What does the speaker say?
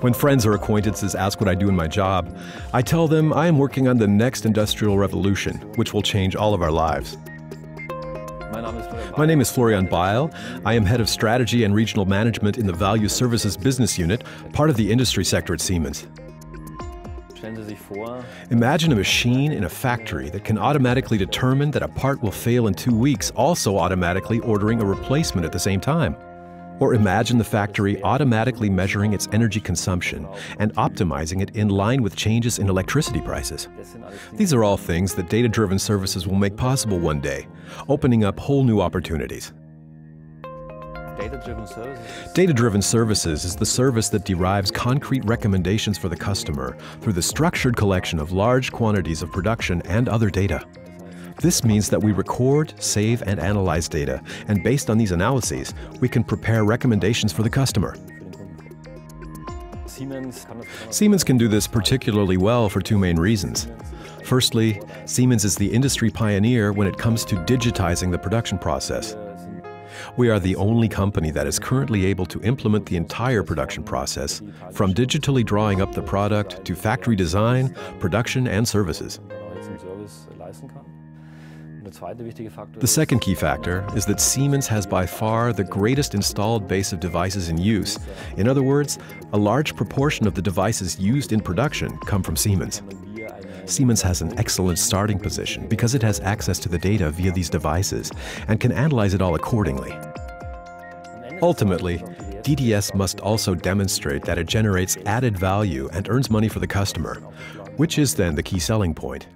When friends or acquaintances ask what I do in my job, I tell them I am working on the next industrial revolution, which will change all of our lives. My name is Florian Beil. I am head of strategy and regional management in the Value Services Business Unit, part of the industry sector at Siemens. Imagine a machine in a factory that can automatically determine that a part will fail in two weeks, also automatically ordering a replacement at the same time. Or imagine the factory automatically measuring its energy consumption and optimizing it in line with changes in electricity prices. These are all things that data driven services will make possible one day, opening up whole new opportunities. Data-driven services? Data-driven services is the service that derives concrete recommendations for the customer through the structured collection of large quantities of production and other data. This means that we record, save, and analyze data, and based on these analyses, we can prepare recommendations for the customer. Siemens can do this particularly well for two main reasons. Firstly, Siemens is the industry pioneer when it comes to digitizing the production process. We are the only company that is currently able to implement the entire production process, from digitally drawing up the product to factory design, production, and services. The second key factor is that Siemens has by far the greatest installed base of devices in use. In other words, a large proportion of the devices used in production come from Siemens. Siemens has an excellent starting position because it has access to the data via these devices and can analyze it all accordingly. Ultimately, DDS must also demonstrate that it generates added value and earns money for the customer, which is then the key selling point.